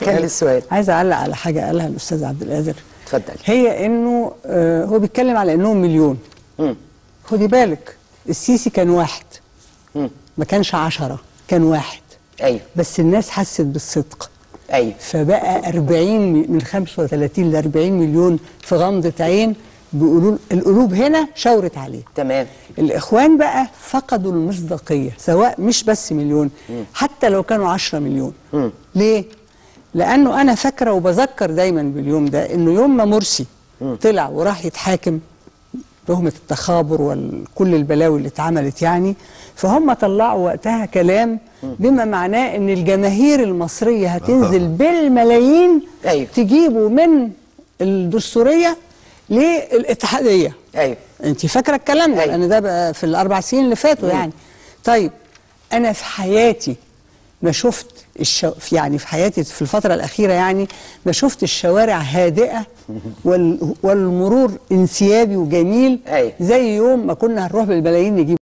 كان السؤال عايزه أعلق على حاجة قالها الأستاذ عبد القادر. اتفضل. هي إنه آه هو بيتكلم على إنهم مليون. مم. خدي بالك السيسي كان واحد. مم. ما كانش عشرة كان واحد. أيوه. بس الناس حست بالصدق. أيوه. فبقى 40 م- من 35 ل 40 مليون في غمضة عين بيقولوا القلوب هنا شاورت عليه. تمام. الإخوان بقى فقدوا المصداقية سواء مش بس مليون حتى لو كانوا 10 مليون. مم. ليه؟ لأنه أنا فاكرة وبذكر دايما باليوم ده إنه يوم ما مرسي طلع وراح يتحاكم تهمة التخابر وكل البلاوي اللي اتعملت يعني فهم طلعوا وقتها كلام بما معناه إن الجماهير المصرية هتنزل بالملايين أيوة. تجيبوا من الدستورية للاتحادية. أيوه. انت فاكرة الكلام ده؟ أيوة. لأن ده بقى في الأربع سنين اللي فاتوا يعني. طيب أنا في حياتي ما شفت الشو... يعني في حياتي في الفترة الأخيرة يعني ما شفت الشوارع هادئة وال... والمرور انسيابي وجميل أيوة. زي يوم ما كنا هنروح بالملايين نجيب